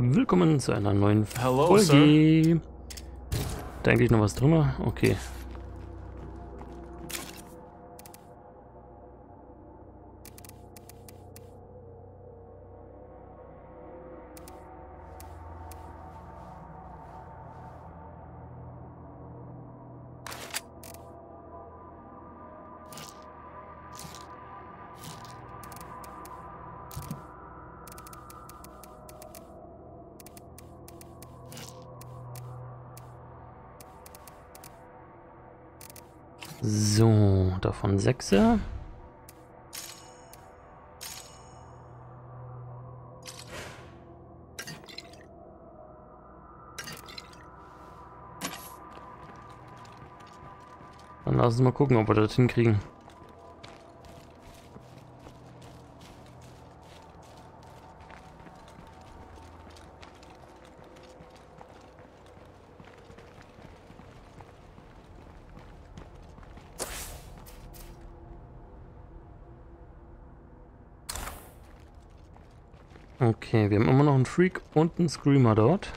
Willkommen zu einer neuen Hello, Folge. Da eigentlich noch was drin? Okay. So, davon sechse. Dann lass uns mal gucken, ob wir das hinkriegen. Okay, wir haben immer noch einen Freak und einen Screamer dort.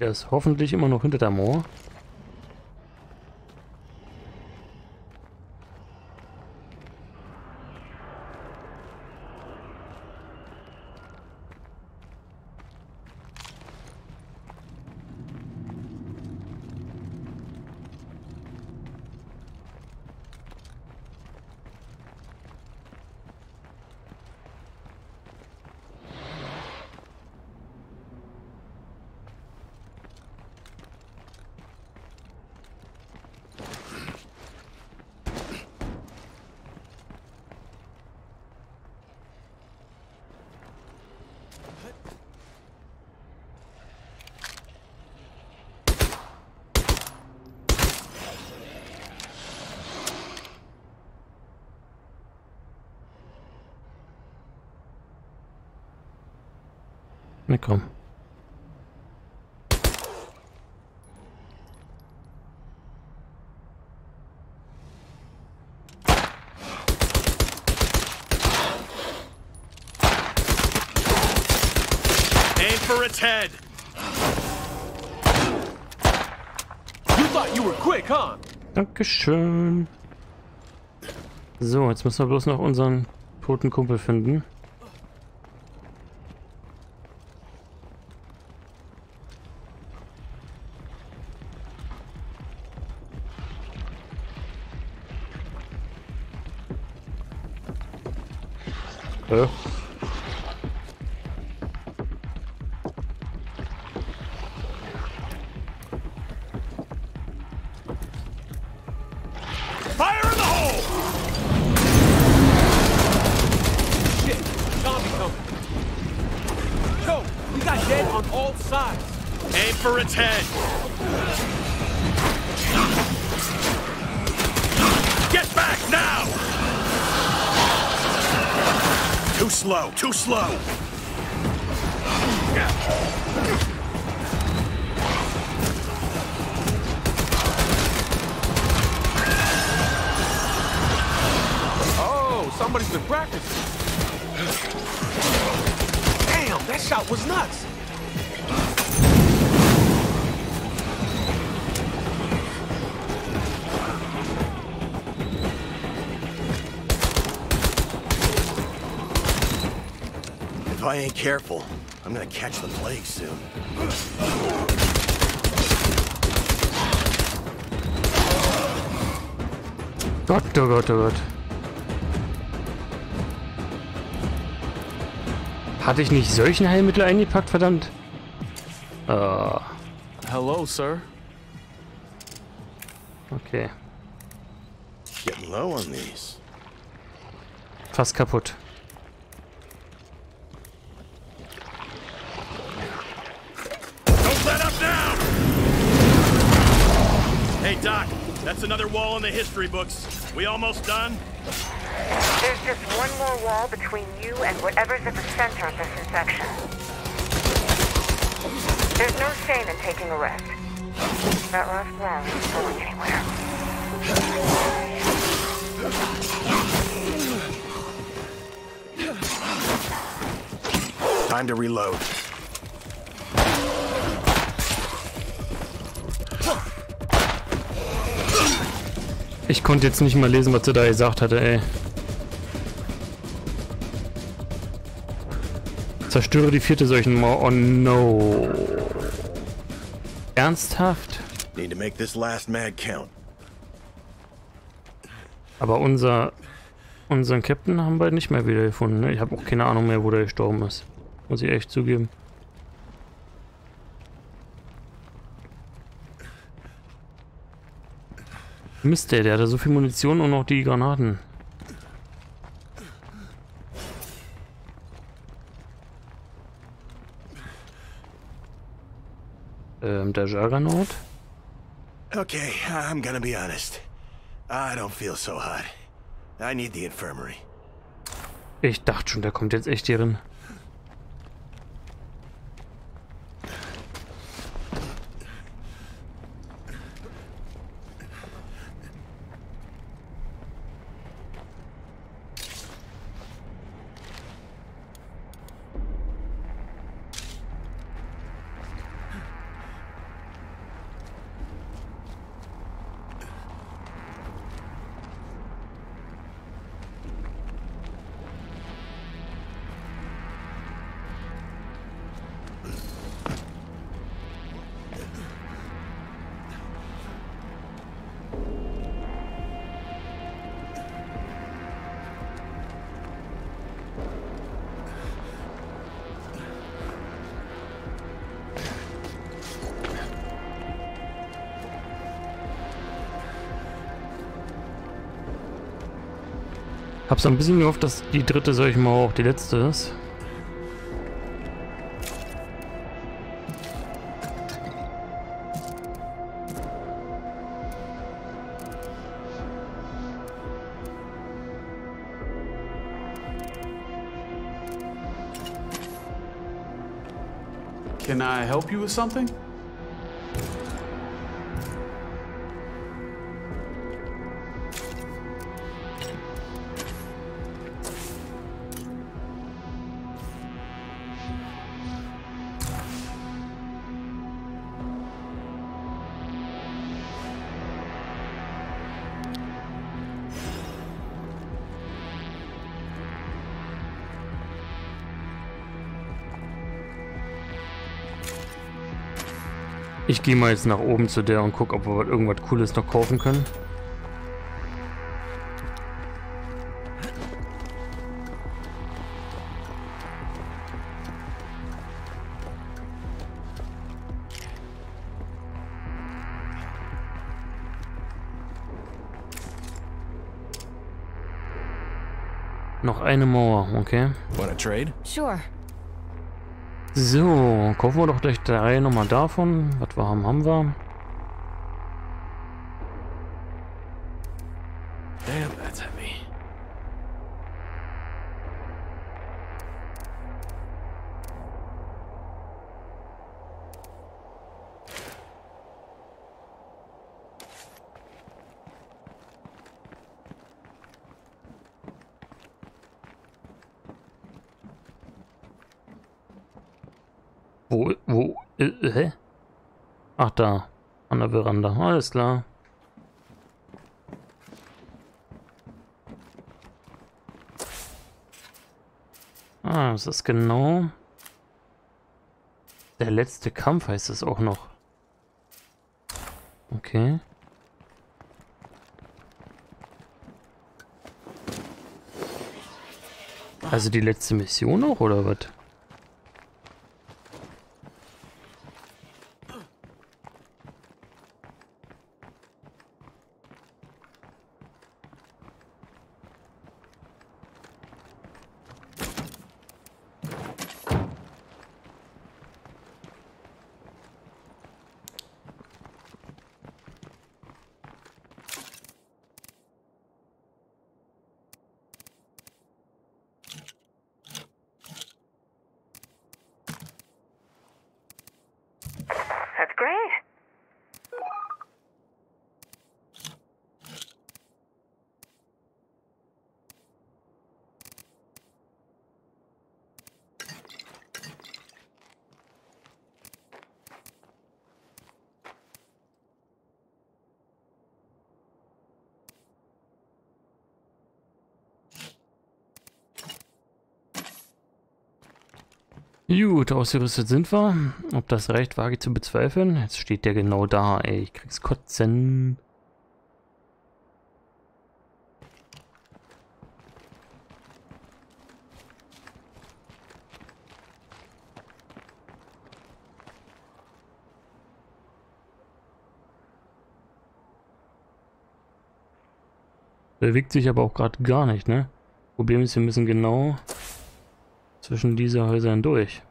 Der ist hoffentlich immer noch hinter der Mauer. Na komm. Aim for its head. You thought you were quick, huh? Dankeschön. So, jetzt müssen wir bloß noch unseren toten Kumpel finden. Fire in the hole. Shit, zombie coming. Yo, we got dead on all sides. Aim for its head. Get back now. Slow. Too slow. Oh, somebody's been practicing. Damn, that shot was nuts. I ain't careful, I'm gonna catch the plague soon. Gott, oh Gott, oh Gott. Hatte ich nicht solchen Heilmittel eingepackt, verdammt? Ah, Hello, sir. okay. Getting low on these. Fast kaputt. That's another wall in the history books. We almost done? There's just one more wall between you and whatever's at the center of this infection. There's no shame in taking a rest. That last wall isn't going anywhere. Time to reload. Ich konnte jetzt nicht mal lesen, was sie da gesagt hatte, ey. Zerstöre die vierte Seuchenmauer. Oh no. Ernsthaft? Need to make this last mag count. Aber unser... Unseren Captain haben wir nicht mehr wiedergefunden, ne? Ich habe auch keine Ahnung mehr, wo der gestorben ist. Muss ich echt zugeben. Mist, der, der hatte so viel Munition und noch die Granaten. Ähm, der Juggernaut? Okay, I'm gonna be honest. I don't feel so hot. I need the infirmary. Ich dachte schon, der kommt jetzt echt hier drin. Hab's ein bisschen gehofft, dass die dritte Seuchenmauer auch die letzte ist. Can I help you with something? Ich gehe mal jetzt nach oben zu der und guck, ob wir irgendwas Cooles noch kaufen können. Noch eine Mauer, okay. Wanna trade? Sure. So, kaufen wir doch gleich drei nochmal davon. Was wir haben, haben wir. Wo, wo, äh, hä? Ach da, an der Veranda, alles klar. Ah, das ist genau... Der letzte Kampf heißt es auch noch. Okay. Also die letzte Mission auch, oder was? Gut, ausgerüstet sind wir. Ob das reicht, wage ich zu bezweifeln. Jetzt steht der genau da, ey. Ich krieg's kotzen. Bewegt sich aber auch gerade gar nicht, ne? Problem ist, wir müssen genau zwischen diese Häusern durch.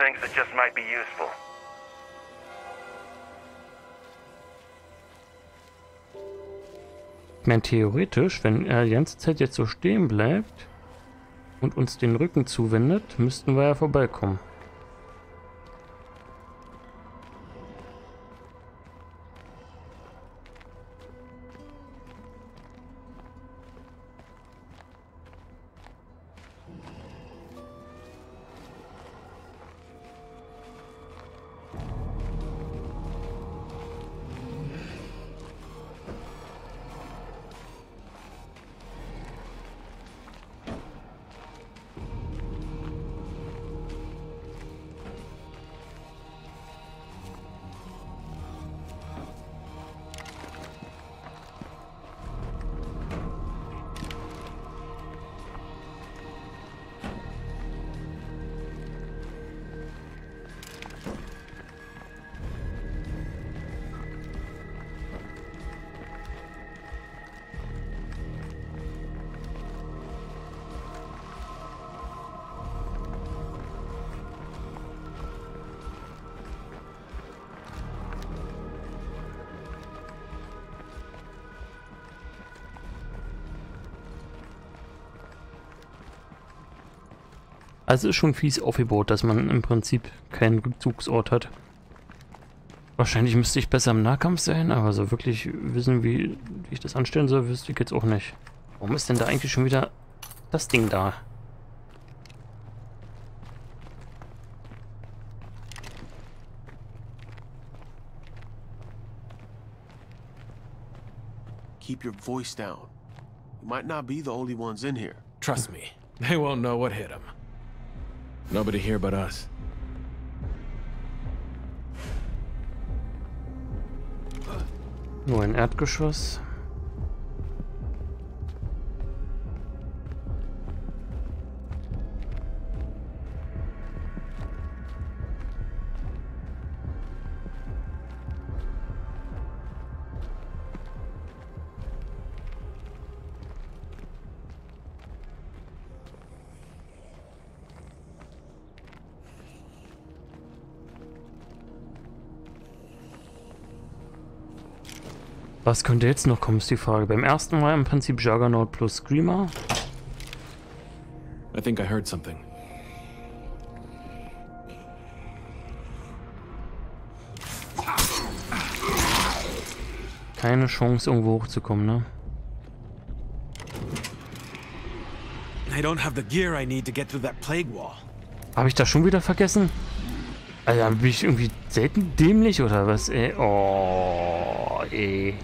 Things that just might be useful. Ich meine, theoretisch, wenn er die ganze Zeit jetzt so stehen bleibt und uns den Rücken zuwendet, müssten wir ja vorbeikommen. Also ist schon fies aufgebaut, dass man im Prinzip keinen Rückzugsort hat. Wahrscheinlich müsste ich besser im Nahkampf sein, aber so wirklich wissen, wie, wie ich das anstellen soll, wüsste ich jetzt auch nicht. Warum ist denn da eigentlich schon wieder das Ding da? Keep your voice down. You might not be the only ones in here. Trust me, they won't know what hit them. Nobody here but us. Nur ein Erdgeschoss. Was könnte jetzt noch kommen, ist die Frage. Beim ersten Mal im Prinzip Juggernaut plus Screamer. I think I heard something. Keine Chance, irgendwo hochzukommen, ne? I don't have the gear I need to get through that plague wall. Habe ich das schon wieder vergessen? Alter, bin ich irgendwie selten dämlich oder was, ey? Oh, ey.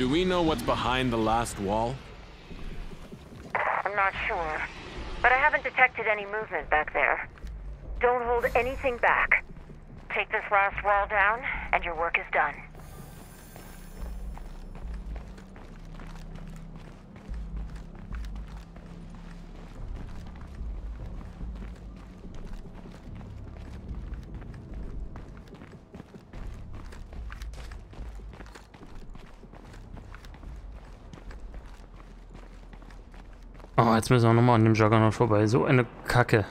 Do we know what's behind the last wall? I'm not sure. But I haven't detected any movement back there. Don't hold anything back. Take this last wall down, and your work is done. Oh, jetzt müssen wir nochmal an dem Juggernaut vorbei. So eine Kacke.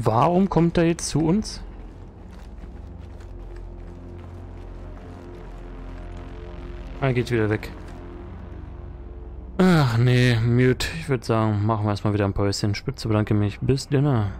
Warum kommt er jetzt zu uns? Er geht wieder weg. Ach nee, mute. Ich würde sagen, machen wir erstmal wieder ein Päuschen. Spitze bedanke mich. Bis Dinner.